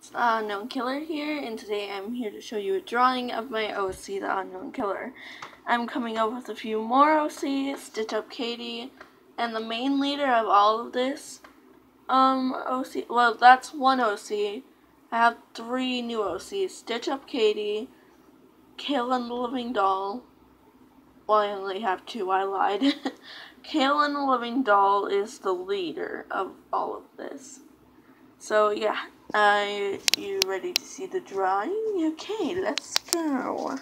It's the Unknown Killer here, and today I'm here to show you a drawing of my OC, the Unknown Killer. I'm coming up with a few more OCs, Stitch Up Katie, and the main leader of all of this um OC, well that's one OC. I have three new OCs, Stitch Up Katie, Kaylin the Living Doll, well I only have two, I lied. Kaylin the Living Doll is the leader of all of this. So yeah, are you ready to see the drawing? Okay, let's go.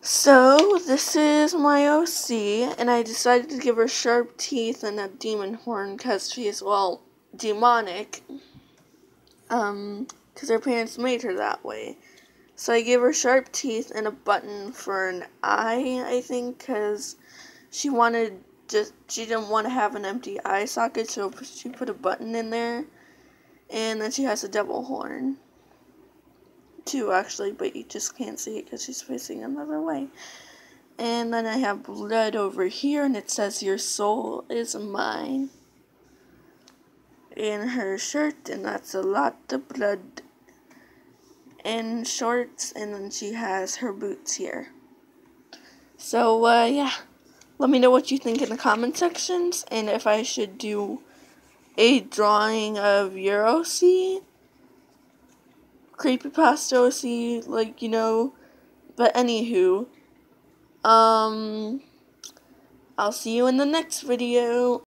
So, this is my OC, and I decided to give her sharp teeth and a demon horn because she's, well, demonic. Um, because her parents made her that way. So I gave her sharp teeth and a button for an eye, I think, because she wanted just she didn't want to have an empty eye socket, so she put a button in there. And then she has a devil horn. Two actually, but you just can't see it because she's facing another way. And then I have blood over here, and it says, Your soul is mine. In her shirt, and that's a lot of blood. And shorts, and then she has her boots here. So, uh, yeah. Let me know what you think in the comment sections and if I should do a drawing of your OC, creepypasta OC, like, you know, but anywho, um, I'll see you in the next video.